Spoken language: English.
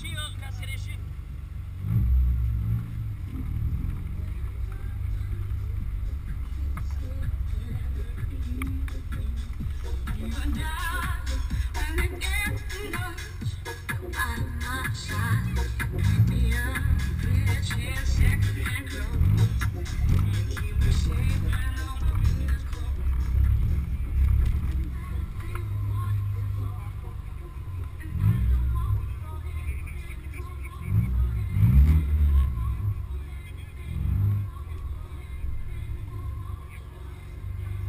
Shield.